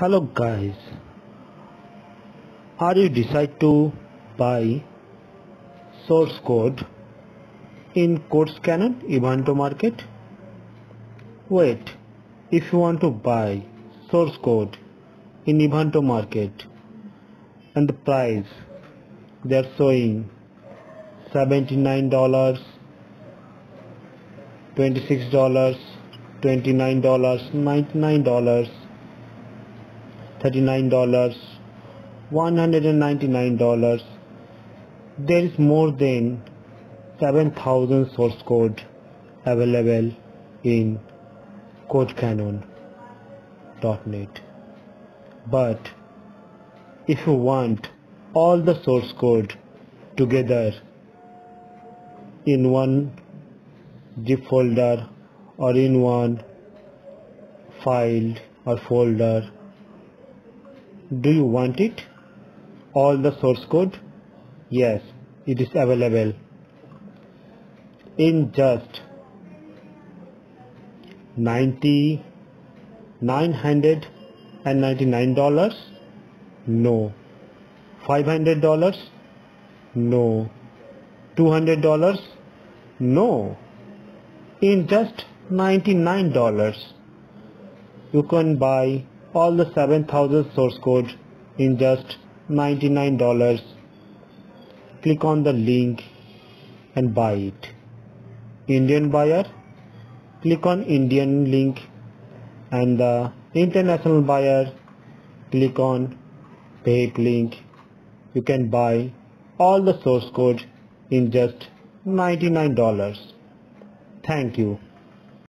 hello guys. Are you decide to buy source code in CodeCanyon Envato Market? Wait. If you want to buy source code in Envato Market and the price they are showing $79 $26 $29 $99 $39 $199 there is more than 7000 source code available in codecanyon.net but if you want all the source code together in one zip folder or in one file or folder do you want it? All the source code? Yes it is available. In just 90 999 dollars? No. 500 dollars? No. 200 dollars? No. In just 99 dollars you can buy all the 7000 source code in just $99 click on the link and buy it. Indian buyer click on Indian link. And the international buyer click on pay link. You can buy all the source code in just $99 thank you